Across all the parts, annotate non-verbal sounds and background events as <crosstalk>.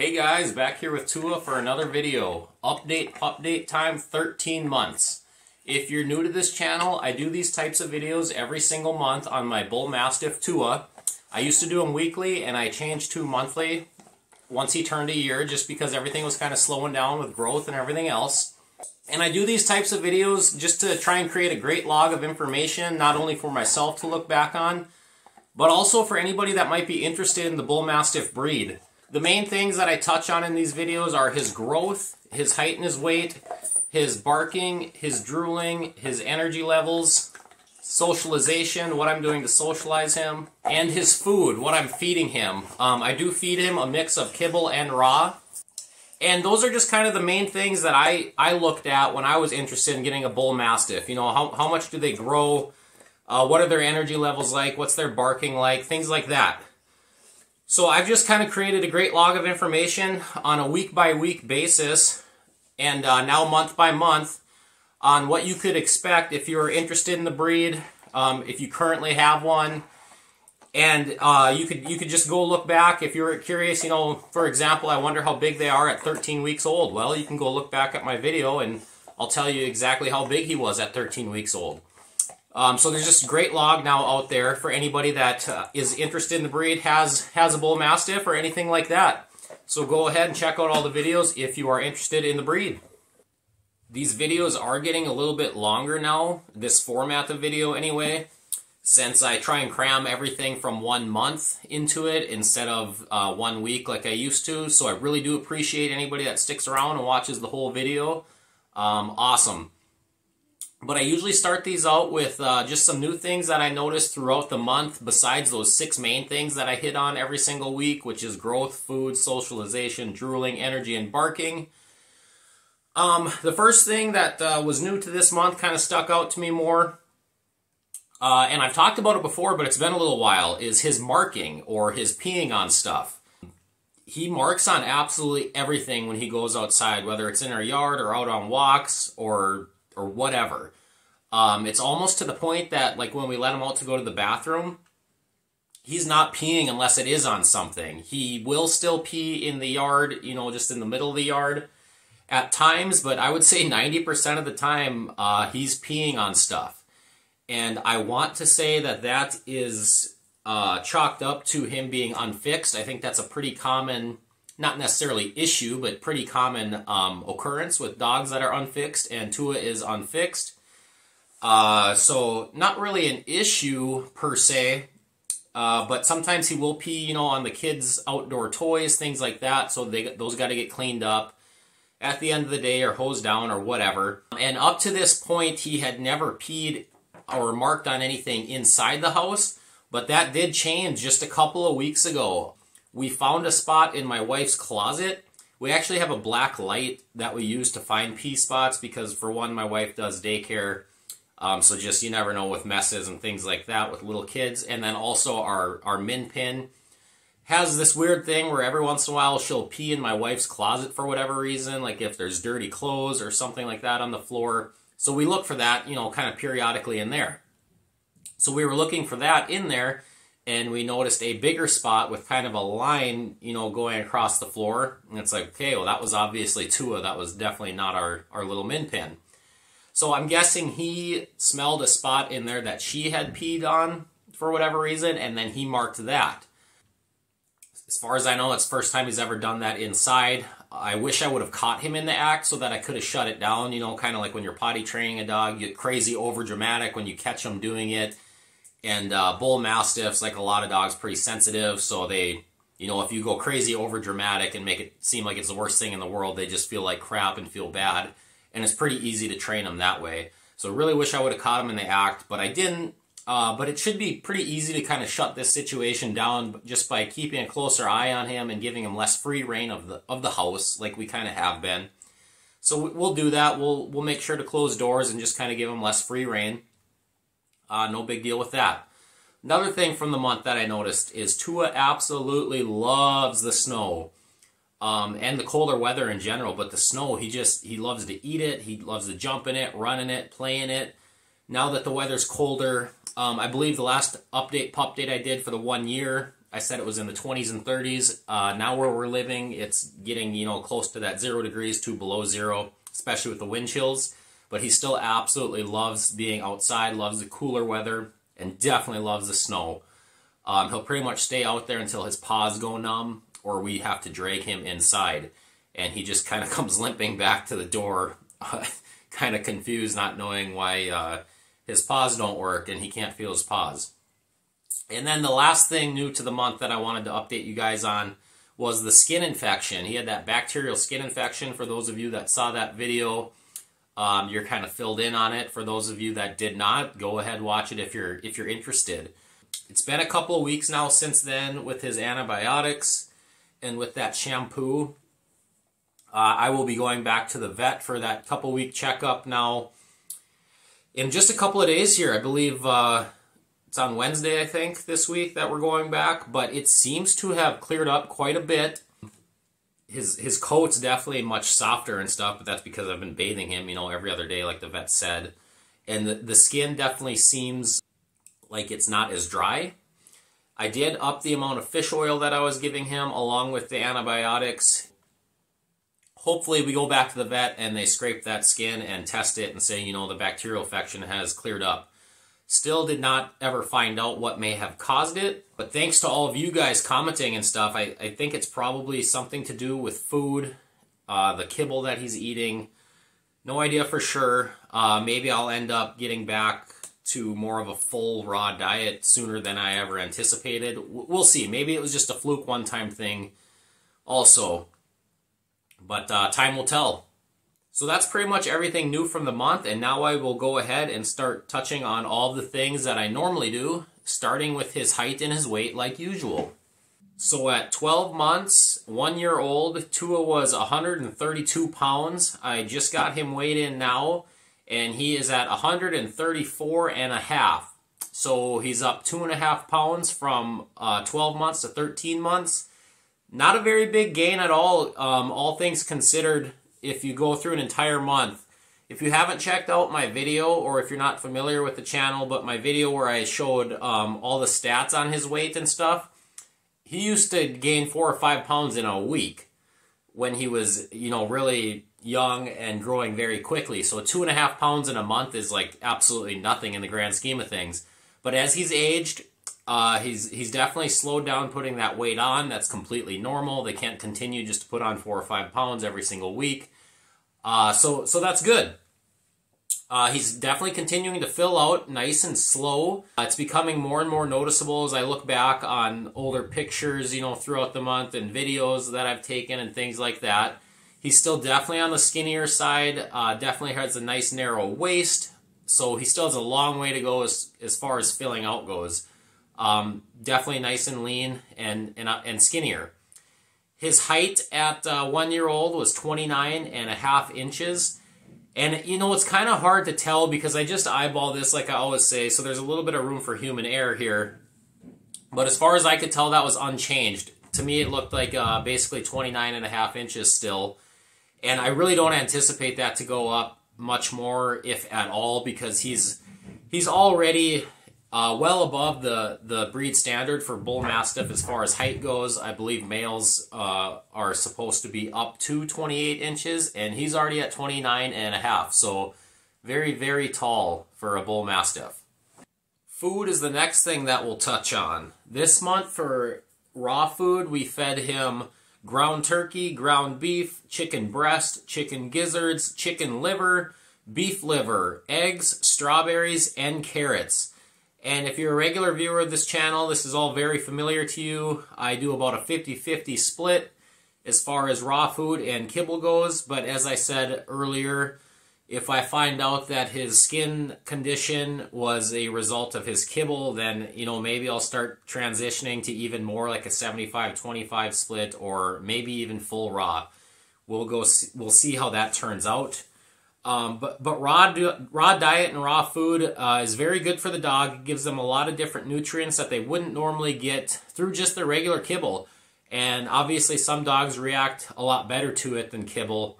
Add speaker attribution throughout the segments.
Speaker 1: Hey guys, back here with Tua for another video. Update, update time 13 months. If you're new to this channel, I do these types of videos every single month on my Bull Mastiff Tua. I used to do them weekly and I changed to monthly once he turned a year just because everything was kind of slowing down with growth and everything else. And I do these types of videos just to try and create a great log of information, not only for myself to look back on, but also for anybody that might be interested in the Bull Mastiff breed. The main things that I touch on in these videos are his growth, his height and his weight, his barking, his drooling, his energy levels, socialization, what I'm doing to socialize him, and his food, what I'm feeding him. Um, I do feed him a mix of kibble and raw. And those are just kind of the main things that I, I looked at when I was interested in getting a bull mastiff. You know, how, how much do they grow? Uh, what are their energy levels like? What's their barking like? Things like that. So I've just kind of created a great log of information on a week by week basis and uh, now month by month on what you could expect if you're interested in the breed, um, if you currently have one, and uh, you could you could just go look back if you're curious. You know, for example, I wonder how big they are at 13 weeks old. Well, you can go look back at my video and I'll tell you exactly how big he was at 13 weeks old. Um, so there's just great log now out there for anybody that uh, is interested in the breed, has has a bull mastiff or anything like that. So go ahead and check out all the videos if you are interested in the breed. These videos are getting a little bit longer now, this format of video anyway, since I try and cram everything from one month into it instead of uh, one week like I used to. So I really do appreciate anybody that sticks around and watches the whole video. Um, awesome. But I usually start these out with uh, just some new things that I noticed throughout the month, besides those six main things that I hit on every single week, which is growth, food, socialization, drooling, energy, and barking. Um, the first thing that uh, was new to this month kind of stuck out to me more, uh, and I've talked about it before, but it's been a little while, is his marking or his peeing on stuff. He marks on absolutely everything when he goes outside, whether it's in our yard or out on walks or or whatever. Um, it's almost to the point that, like, when we let him out to go to the bathroom, he's not peeing unless it is on something. He will still pee in the yard, you know, just in the middle of the yard at times, but I would say 90% of the time uh, he's peeing on stuff. And I want to say that that is uh, chalked up to him being unfixed. I think that's a pretty common not necessarily issue, but pretty common um, occurrence with dogs that are unfixed, and Tua is unfixed. Uh, so not really an issue per se, uh, but sometimes he will pee, you know, on the kids' outdoor toys, things like that. So they those got to get cleaned up at the end of the day, or hosed down, or whatever. And up to this point, he had never peed or marked on anything inside the house, but that did change just a couple of weeks ago we found a spot in my wife's closet. We actually have a black light that we use to find pee spots because, for one, my wife does daycare. Um, so just you never know with messes and things like that with little kids. And then also our, our min pin has this weird thing where every once in a while she'll pee in my wife's closet for whatever reason, like if there's dirty clothes or something like that on the floor. So we look for that, you know, kind of periodically in there. So we were looking for that in there and we noticed a bigger spot with kind of a line, you know, going across the floor. And it's like, okay, well, that was obviously Tua. That was definitely not our, our little min pin. So I'm guessing he smelled a spot in there that she had peed on for whatever reason, and then he marked that. As far as I know, it's first time he's ever done that inside. I wish I would have caught him in the act so that I could have shut it down. You know, kind of like when you're potty training a dog, you get crazy over dramatic when you catch them doing it and uh, bull mastiffs, like a lot of dogs, pretty sensitive. So they, you know, if you go crazy over dramatic and make it seem like it's the worst thing in the world, they just feel like crap and feel bad. And it's pretty easy to train them that way. So really wish I would have caught them in the act, but I didn't. Uh, but it should be pretty easy to kind of shut this situation down just by keeping a closer eye on him and giving him less free reign of the of the house, like we kind of have been. So we'll do that. We'll we'll make sure to close doors and just kind of give him less free reign. Uh, no big deal with that. Another thing from the month that I noticed is Tua absolutely loves the snow um, and the colder weather in general. But the snow, he just he loves to eat it. He loves to jump in it, running it, playing it. Now that the weather's colder, um, I believe the last update pup date I did for the one year I said it was in the 20s and 30s. Uh, now where we're living, it's getting you know close to that zero degrees to below zero, especially with the wind chills. But he still absolutely loves being outside, loves the cooler weather, and definitely loves the snow. Um, he'll pretty much stay out there until his paws go numb, or we have to drag him inside. And he just kind of <laughs> comes limping back to the door, <laughs> kind of confused, not knowing why uh, his paws don't work and he can't feel his paws. And then the last thing new to the month that I wanted to update you guys on was the skin infection. He had that bacterial skin infection. For those of you that saw that video, um, you're kind of filled in on it. For those of you that did not, go ahead watch it if you're if you're interested. It's been a couple of weeks now since then with his antibiotics and with that shampoo. Uh, I will be going back to the vet for that couple week checkup now in just a couple of days here. I believe uh, it's on Wednesday, I think, this week that we're going back, but it seems to have cleared up quite a bit. His his coat's definitely much softer and stuff, but that's because I've been bathing him, you know, every other day, like the vet said. And the, the skin definitely seems like it's not as dry. I did up the amount of fish oil that I was giving him along with the antibiotics. Hopefully, we go back to the vet and they scrape that skin and test it and say, you know, the bacterial infection has cleared up. Still did not ever find out what may have caused it, but thanks to all of you guys commenting and stuff, I, I think it's probably something to do with food, uh, the kibble that he's eating. No idea for sure. Uh, maybe I'll end up getting back to more of a full raw diet sooner than I ever anticipated. We'll see. Maybe it was just a fluke one time thing also. But uh, time will tell. So that's pretty much everything new from the month, and now I will go ahead and start touching on all the things that I normally do, starting with his height and his weight like usual. So at 12 months, one year old, Tua was 132 pounds. I just got him weighed in now, and he is at 134 and a half. So he's up two and a half pounds from uh, 12 months to 13 months. Not a very big gain at all, um, all things considered if you go through an entire month. If you haven't checked out my video, or if you're not familiar with the channel, but my video where I showed um, all the stats on his weight and stuff, he used to gain four or five pounds in a week when he was, you know, really young and growing very quickly. So two and a half pounds in a month is like absolutely nothing in the grand scheme of things. But as he's aged, uh, he's he's definitely slowed down putting that weight on. That's completely normal. They can't continue just to put on four or five pounds every single week. Uh, so so that's good. Uh, he's definitely continuing to fill out nice and slow. Uh, it's becoming more and more noticeable as I look back on older pictures, you know, throughout the month and videos that I've taken and things like that. He's still definitely on the skinnier side. Uh, definitely has a nice narrow waist, so he still has a long way to go as as far as filling out goes. Um, definitely nice and lean and, and, uh, and skinnier. His height at uh, one year old was 29 and a half inches. And you know, it's kind of hard to tell because I just eyeball this like I always say, so there's a little bit of room for human error here. But as far as I could tell, that was unchanged. To me, it looked like uh, basically 29 and a half inches still. And I really don't anticipate that to go up much more, if at all, because he's he's already uh, well above the, the breed standard for bull mastiff as far as height goes. I believe males uh, are supposed to be up to 28 inches, and he's already at 29 and a half. So very, very tall for a bull mastiff. Food is the next thing that we'll touch on. This month for raw food, we fed him ground turkey, ground beef, chicken breast, chicken gizzards, chicken liver, beef liver, eggs, strawberries, and carrots. And if you're a regular viewer of this channel, this is all very familiar to you. I do about a 50-50 split as far as raw food and kibble goes. But as I said earlier, if I find out that his skin condition was a result of his kibble, then, you know, maybe I'll start transitioning to even more like a 75-25 split or maybe even full raw. We'll go, we'll see how that turns out. Um, but but raw raw diet and raw food uh, is very good for the dog. It gives them a lot of different nutrients that they wouldn't normally get through just their regular kibble. And obviously, some dogs react a lot better to it than kibble.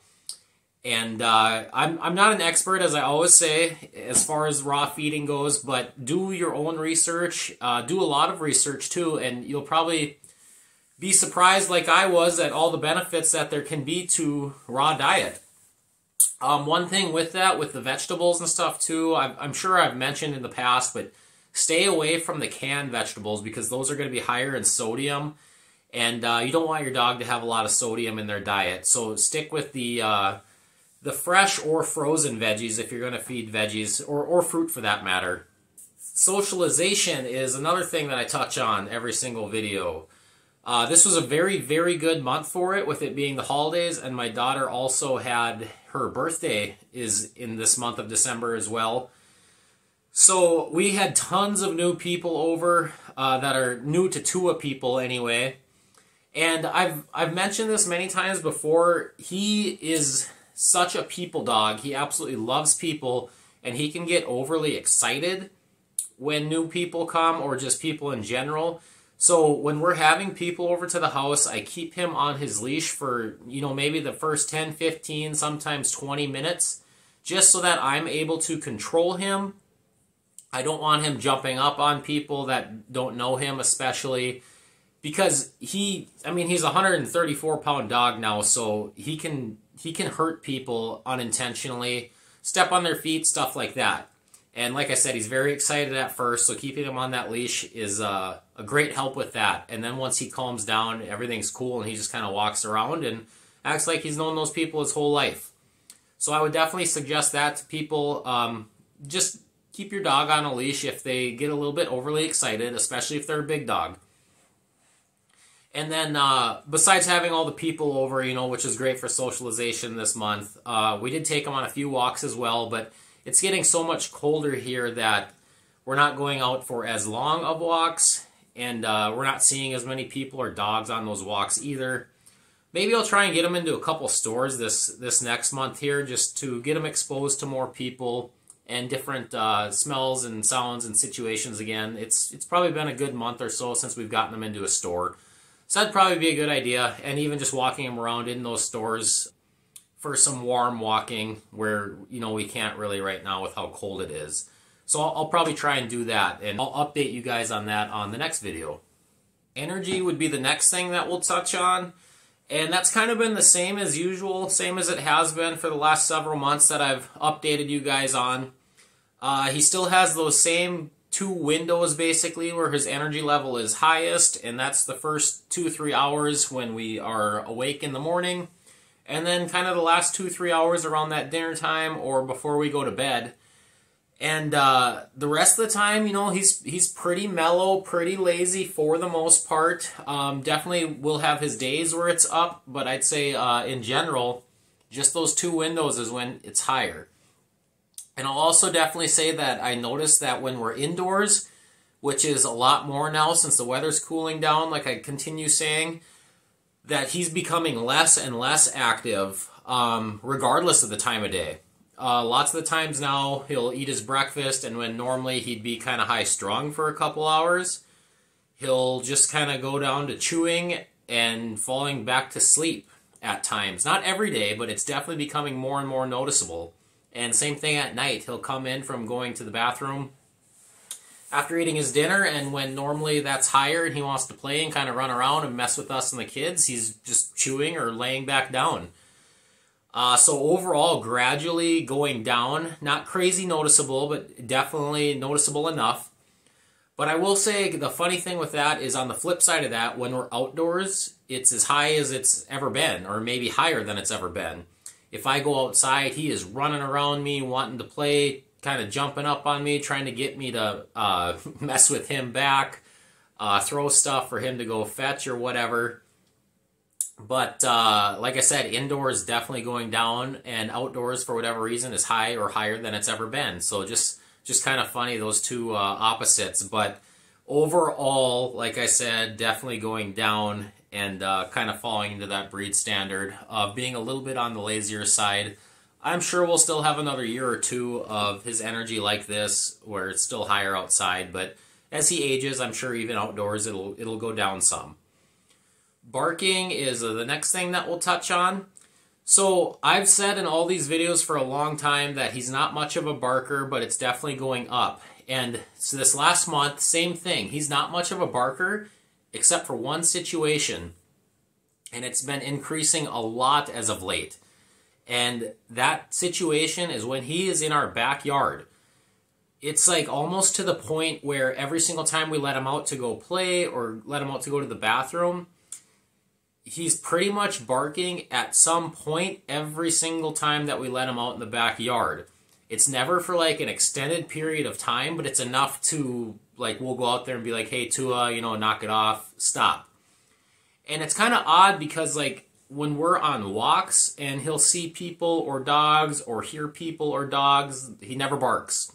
Speaker 1: And uh, I'm, I'm not an expert, as I always say, as far as raw feeding goes, but do your own research. Uh, do a lot of research too, and you'll probably be surprised, like I was, at all the benefits that there can be to raw diet. Um, one thing with that, with the vegetables and stuff too, I'm, I'm sure I've mentioned in the past, but stay away from the canned vegetables because those are going to be higher in sodium and uh, you don't want your dog to have a lot of sodium in their diet. So stick with the uh, the fresh or frozen veggies if you're going to feed veggies or, or fruit for that matter. Socialization is another thing that I touch on every single video. Uh, this was a very, very good month for it, with it being the holidays, and my daughter also had her birthday is in this month of December as well. So we had tons of new people over uh, that are new to Tua people anyway. And I've I've mentioned this many times before. He is such a people dog. He absolutely loves people and he can get overly excited when new people come or just people in general. So when we're having people over to the house, I keep him on his leash for, you know, maybe the first 10, 15, sometimes 20 minutes just so that I'm able to control him. I don't want him jumping up on people that don't know him especially because he I mean he's a 134 pound dog now, so he can he can hurt people unintentionally, step on their feet, stuff like that. And like I said, he's very excited at first, so keeping him on that leash is uh, a great help with that. And then once he calms down, everything's cool, and he just kind of walks around and acts like he's known those people his whole life. So I would definitely suggest that to people. Um, just keep your dog on a leash if they get a little bit overly excited, especially if they're a big dog. And then, uh, besides having all the people over, you know, which is great for socialization this month, uh, we did take him on a few walks as well. But it's getting so much colder here that we're not going out for as long of walks, and uh, we're not seeing as many people or dogs on those walks either. Maybe I'll try and get them into a couple stores this this next month here, just to get them exposed to more people and different uh, smells and sounds and situations again. It's it's probably been a good month or so since we've gotten them into a store. So that'd probably be a good idea. And even just walking them around in those stores for some warm walking where, you know, we can't really right now with how cold it is. So I'll, I'll probably try and do that. And I'll update you guys on that on the next video. Energy would be the next thing that we'll touch on. And that's kind of been the same as usual, same as it has been for the last several months that I've updated you guys on. Uh, he still has those same two windows basically where his energy level is highest, and that's the first two, three hours when we are awake in the morning, and then kind of the last two, three hours around that dinner time or before we go to bed. And uh, the rest of the time, you know, he's he's pretty mellow, pretty lazy for the most part. Um, definitely will have his days where it's up, but I'd say uh, in general, just those two windows is when it's higher. And I'll also definitely say that I noticed that when we're indoors, which is a lot more now since the weather's cooling down, like I continue saying, that he's becoming less and less active um, regardless of the time of day. Uh, lots of the times now he'll eat his breakfast, and when normally he'd be kind of high strung for a couple hours, he'll just kind of go down to chewing and falling back to sleep at times. Not every day, but it's definitely becoming more and more noticeable. And same thing at night. He'll come in from going to the bathroom after eating his dinner, and when normally that's higher and he wants to play and kind of run around and mess with us and the kids, he's just chewing or laying back down. Uh, so overall, gradually going down. Not crazy noticeable, but definitely noticeable enough. But I will say the funny thing with that is on the flip side of that, when we're outdoors, it's as high as it's ever been, or maybe higher than it's ever been. If I go outside, he is running around me, wanting to play, kind of jumping up on me, trying to get me to uh, <laughs> mess with him back, uh, throw stuff for him to go fetch or whatever. But uh, like I said, indoors definitely going down, and outdoors for whatever reason is high or higher than it's ever been. So just just kind of funny those two uh, opposites. But overall, like I said, definitely going down and uh, kind of falling into that breed standard of being a little bit on the lazier side. I'm sure we'll still have another year or two of his energy like this, where it's still higher outside. But as he ages, I'm sure even outdoors it'll it'll go down some. Barking is uh, the next thing that we'll touch on. So I've said in all these videos for a long time that he's not much of a barker, but it's definitely going up. And so this last month, same thing. He's not much of a barker, except for one situation. And it's been increasing a lot as of late. And that situation is when he is in our backyard. It's like almost to the point where every single time we let him out to go play or let him out to go to the bathroom, he's pretty much barking at some point every single time that we let him out in the backyard. It's never for like an extended period of time, but it's enough to like we'll go out there and be like, "Hey, Tua, you know, knock it off, stop." And it's kind of odd because like when we're on walks and he'll see people or dogs or hear people or dogs, he never barks.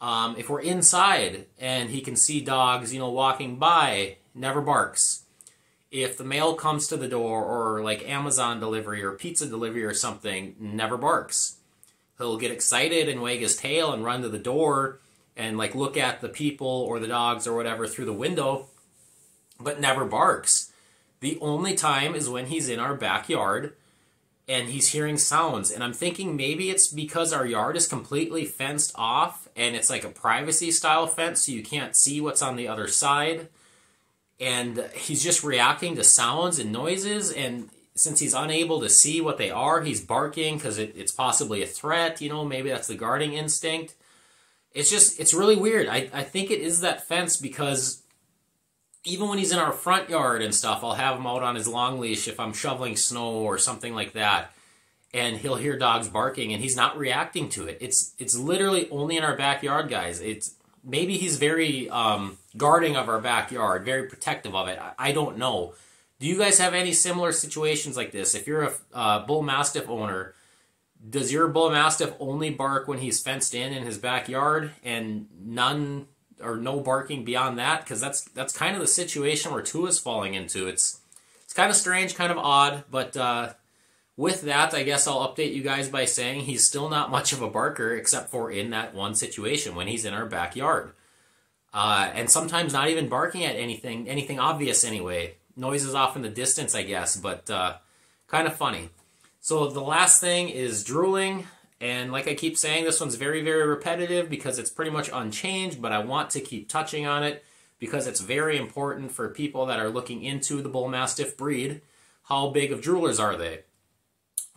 Speaker 1: Um, if we're inside and he can see dogs, you know, walking by, never barks if the mail comes to the door or like Amazon delivery or pizza delivery or something, never barks. He'll get excited and wag his tail and run to the door and like look at the people or the dogs or whatever through the window, but never barks. The only time is when he's in our backyard and he's hearing sounds. And I'm thinking maybe it's because our yard is completely fenced off and it's like a privacy style fence so you can't see what's on the other side. And he's just reacting to sounds and noises. And since he's unable to see what they are he's barking because it, it's possibly a threat you know maybe that's the guarding instinct. It's just it's really weird. I, I think it is that fence because even when he's in our front yard and stuff i'll have him out on his long leash if i'm shoveling snow or something like that and he'll hear dogs barking and he's not reacting to it it's it's literally only in our backyard guys it's maybe he's very um, guarding of our backyard, very protective of it. I, I, don't know. Do you guys have any similar situations like this? If you're a uh, bull mastiff owner, does your bull mastiff only bark when he's fenced in in his backyard and none or no barking beyond that? Because that's that's kind of the situation where Tua is falling into. It's it's kind of strange, kind of odd, but uh, with that, I guess I'll update you guys by saying he's still not much of a barker except for in that one situation when he's in our backyard. Uh, and sometimes not even barking at anything, anything obvious anyway. Noises off in the distance, I guess, but uh, kind of funny. So the last thing is drooling. And like I keep saying, this one's very, very repetitive because it's pretty much unchanged, but I want to keep touching on it because it's very important for people that are looking into the Bull Mastiff breed. How big of droolers are they?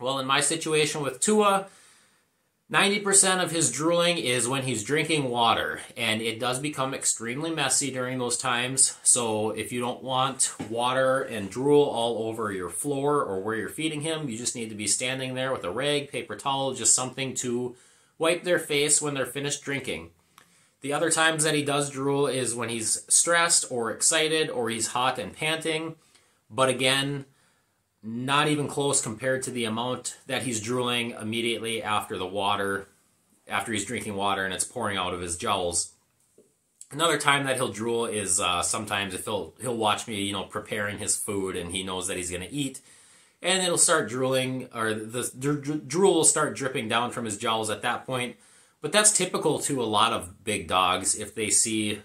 Speaker 1: Well, in my situation with Tua, 90% of his drooling is when he's drinking water, and it does become extremely messy during those times. So, if you don't want water and drool all over your floor or where you're feeding him, you just need to be standing there with a rag, paper towel, just something to wipe their face when they're finished drinking. The other times that he does drool is when he's stressed or excited or he's hot and panting. But again, not even close compared to the amount that he's drooling immediately after the water, after he's drinking water and it's pouring out of his jowls. Another time that he'll drool is uh, sometimes if he'll he'll watch me, you know, preparing his food and he knows that he's going to eat, and it'll start drooling or the drool will start dripping down from his jowls at that point. But that's typical to a lot of big dogs. If they see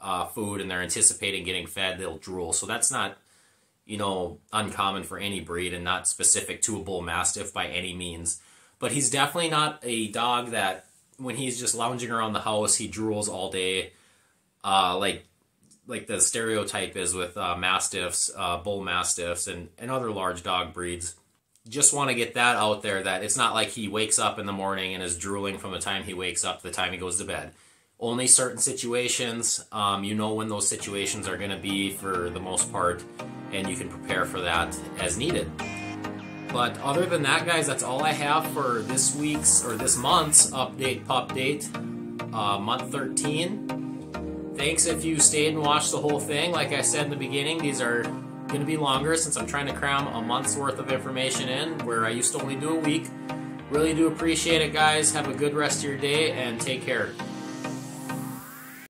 Speaker 1: uh, food and they're anticipating getting fed, they'll drool. So that's not you know, uncommon for any breed and not specific to a bull mastiff by any means. But he's definitely not a dog that when he's just lounging around the house, he drools all day, uh, like like the stereotype is with uh, mastiffs, uh, bull mastiffs, and, and other large dog breeds. Just want to get that out there that it's not like he wakes up in the morning and is drooling from the time he wakes up to the time he goes to bed only certain situations. Um, you know when those situations are going to be for the most part, and you can prepare for that as needed. But other than that, guys, that's all I have for this week's or this month's update pup date, uh, month 13. Thanks if you stayed and watched the whole thing. Like I said in the beginning, these are going to be longer since I'm trying to cram a month's worth of information in where I used to only do a week. Really do appreciate it, guys. Have a good rest of your day and take care.